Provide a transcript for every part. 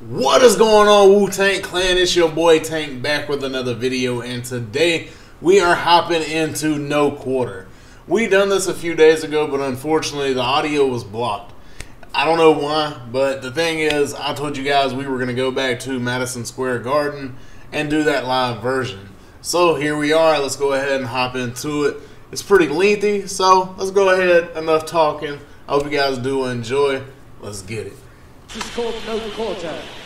What is going on, Wu Tank Clan? It's your boy Tank back with another video, and today we are hopping into No Quarter. We done this a few days ago, but unfortunately the audio was blocked. I don't know why, but the thing is, I told you guys we were going to go back to Madison Square Garden and do that live version. So here we are. Let's go ahead and hop into it. It's pretty lengthy, so let's go ahead. Enough talking. I hope you guys do enjoy. Let's get it. This is called No Quarter.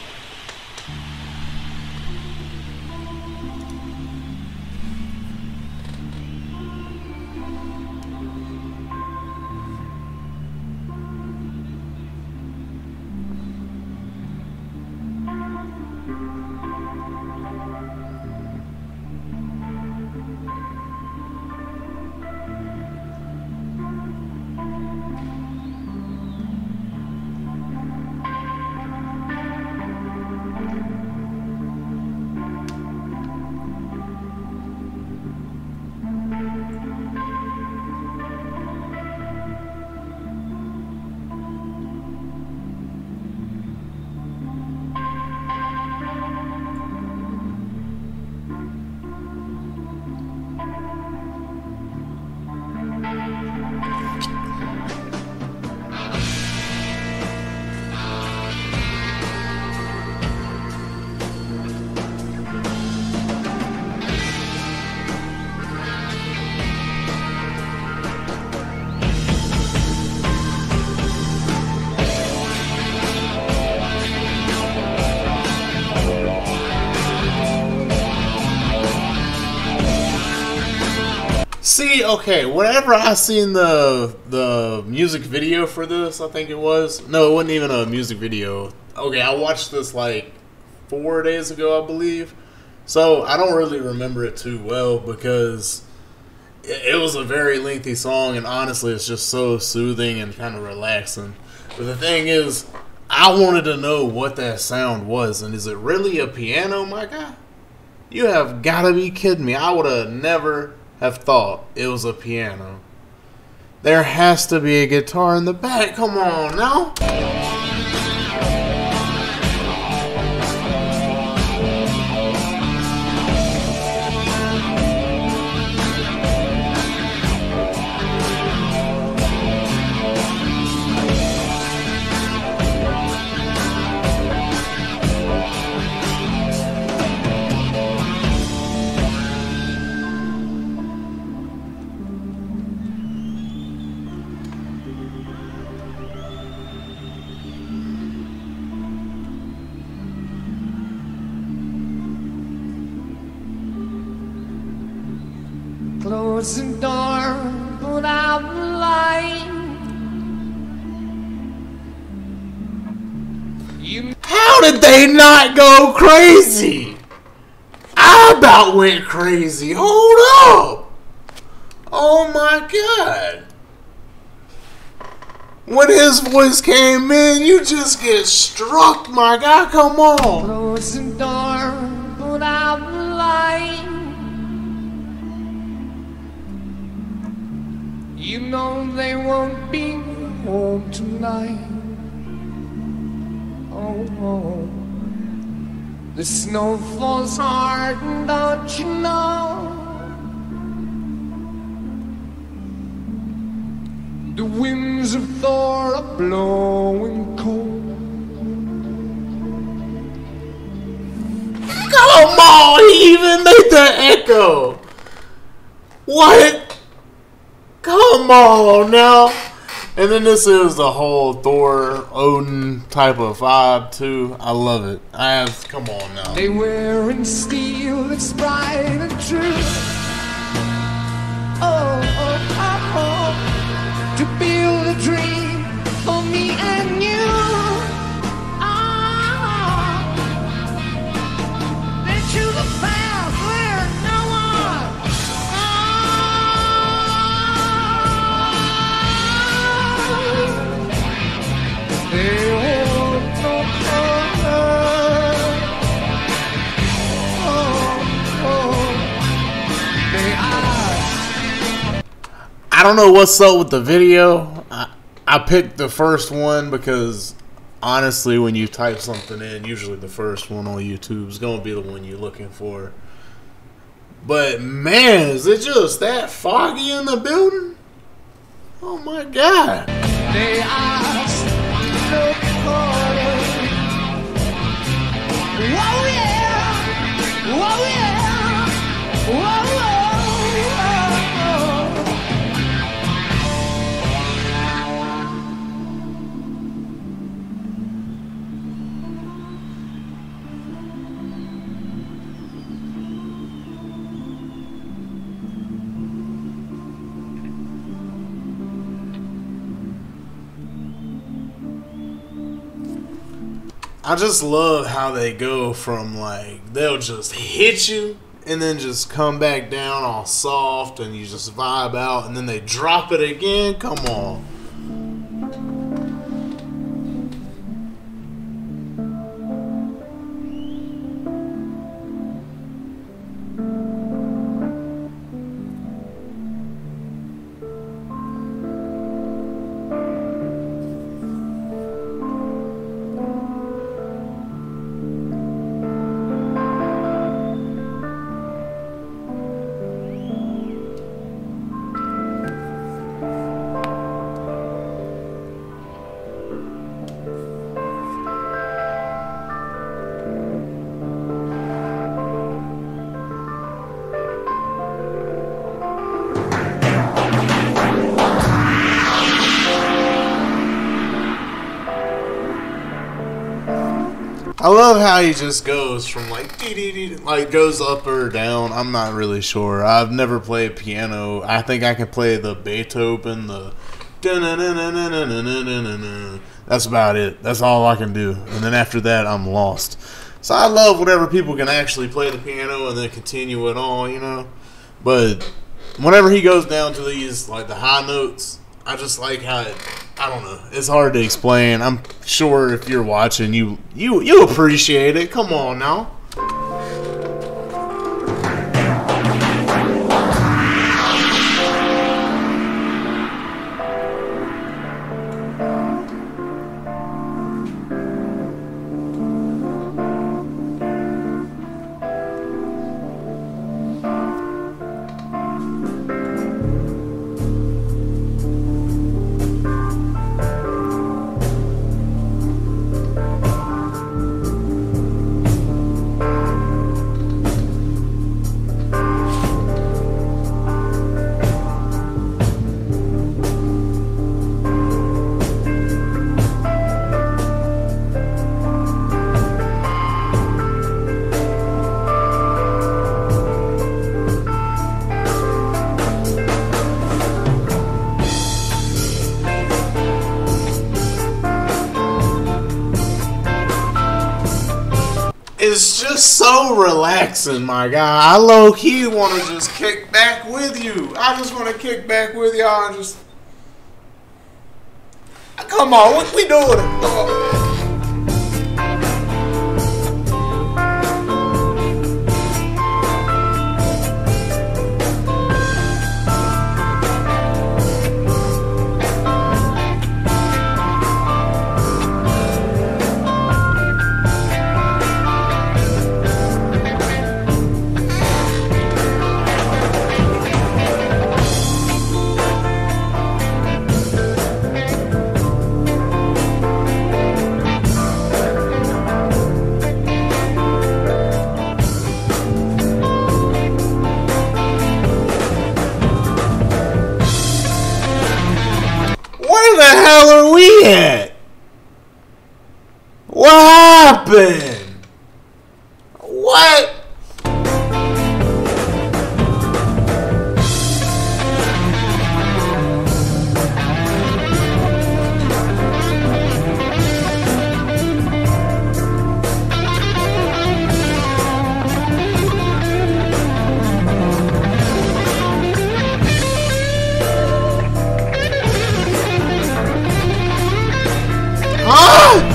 Okay, whenever I seen the the music video for this, I think it was. No, it wasn't even a music video. Okay, I watched this like four days ago, I believe. So I don't really remember it too well because it, it was a very lengthy song, and honestly, it's just so soothing and kind of relaxing. But the thing is, I wanted to know what that sound was, and is it really a piano, my guy? You have got to be kidding me! I would have never have thought it was a piano. There has to be a guitar in the back. Come on now. You How did they not go crazy? I about went crazy. Hold up. Oh my god. When his voice came in, you just get struck, my guy. Come on. close the door, out the light. You know they won't be home tonight. Oh, oh. the snow falls hard, don't you know? The winds of Thor are blowing cold. Come on, he even made the echo. What? Come on now. And then this is the whole Thor Odin type of vibe too. I love it. I have come on now. They wearing steel that's bright and true. Oh, I don't know what's up with the video. I, I picked the first one because honestly, when you type something in, usually the first one on YouTube is going to be the one you're looking for. But man, is it just that foggy in the building? Oh my god. Whoa, yeah. Whoa, yeah. Whoa, I just love how they go from like they'll just hit you and then just come back down all soft and you just vibe out and then they drop it again. Come on. love how he just goes from like dee, dee, dee, like goes up or down. I'm not really sure. I've never played piano. I think I can play the Beethoven, the that's about it. That's all I can do. And then after that, I'm lost. So I love whenever people can actually play the piano and then continue it all, you know. But whenever he goes down to these like the high notes, I just like how it I don't know. It's hard to explain. I'm sure if you're watching, you you you appreciate it. Come on now. Just so relaxing, my guy. I low key want to just kick back with you. I just want to kick back with y'all and just. Come on, what we doing? The hell are we at? What happened? What? Ah!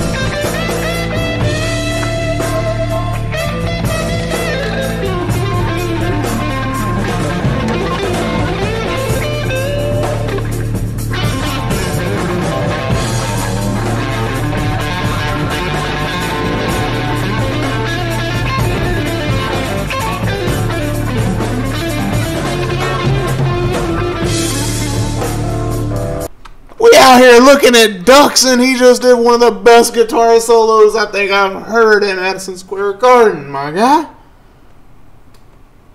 Out here looking at ducks, and he just did one of the best guitar solos I think I've heard in Madison Square Garden, my guy.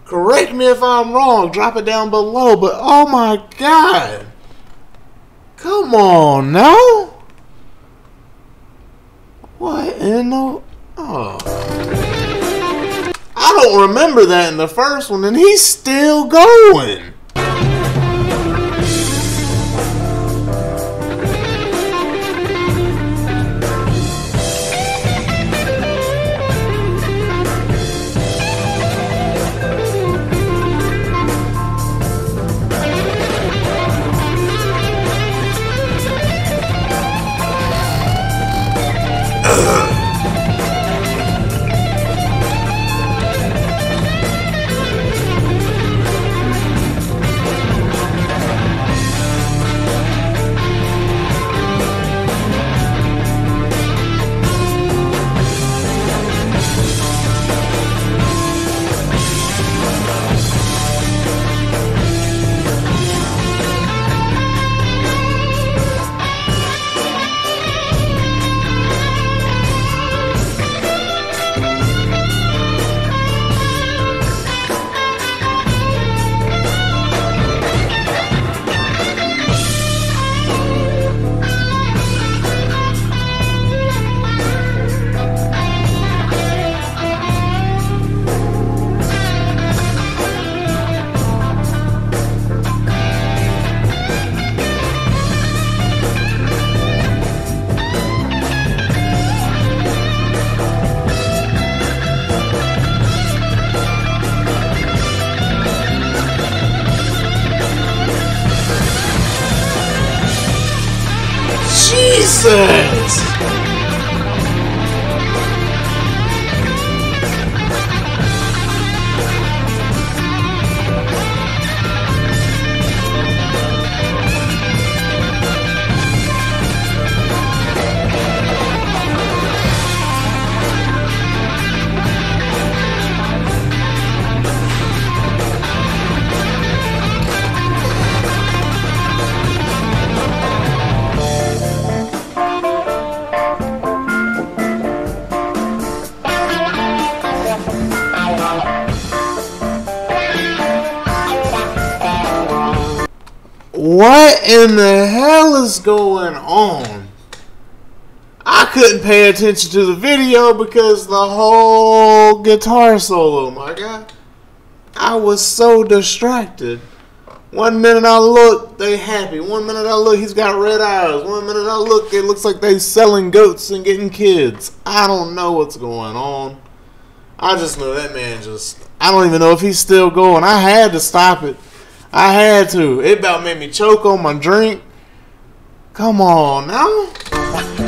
Correct me if I'm wrong. Drop it down below. But oh my god. Come on now. What in the. Oh. I don't remember that in the first one, and he's still going. In the hell is going on? I couldn't pay attention to the video because the whole guitar solo, my God. I was so distracted. One minute I look, they happy. One minute I look, he's got red eyes. One minute I look, it looks like they selling goats and getting kids. I don't know what's going on. I just know that man just. I don't even know if he's still going. I had to stop it. I had to. It about made me choke on my drink. Come on now.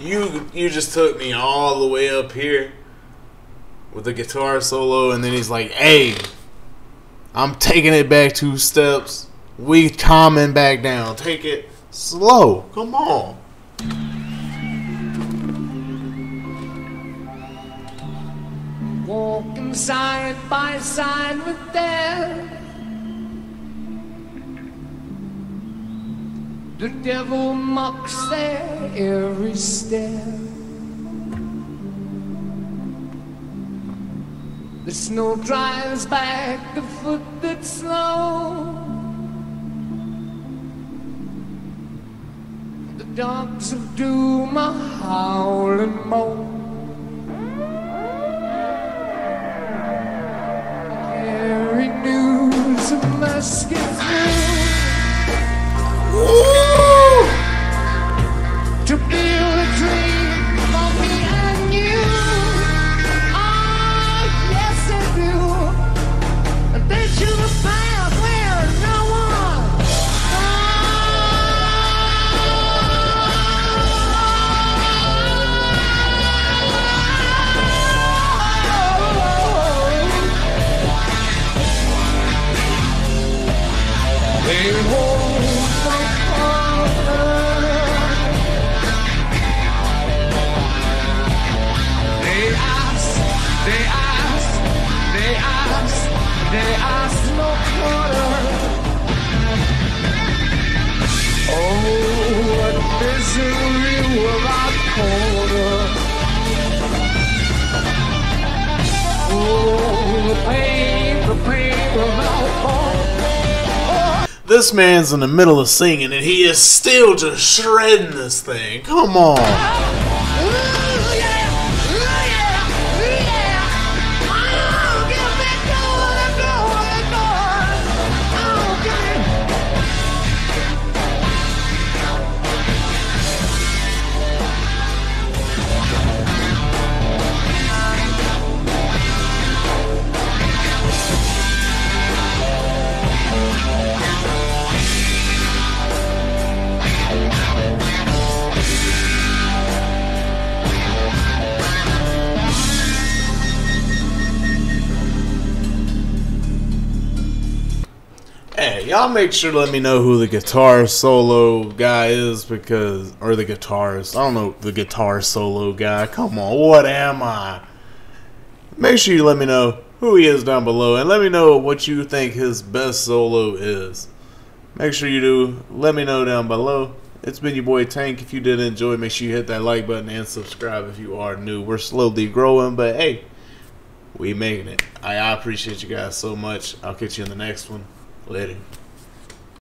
You you just took me all the way up here with the guitar solo, and then he's like, "Hey, I'm taking it back two steps. We calming back down. Take it slow. Come on." Walking side by side with death. The devil mocks their every step. The snow drives back the foot that's slow. The dogs of doom are howling more. Carry news of musket Woo! They ask no quarter. Oh, what misery quarter. Oh, the pain, the pain. This man's in the middle of singing and he is still just shredding this thing. Come on. Hey, y'all make sure to let me know who the guitar solo guy is because, or the guitarist. I don't know the guitar solo guy. Come on, what am I? Make sure you let me know who he is down below and let me know what you think his best solo is. Make sure you do let me know down below. It's been your boy Tank. If you did enjoy, make sure you hit that like button and subscribe if you are new. We're slowly growing, but hey, we making it. I, I appreciate you guys so much. I'll catch you in the next one. Later.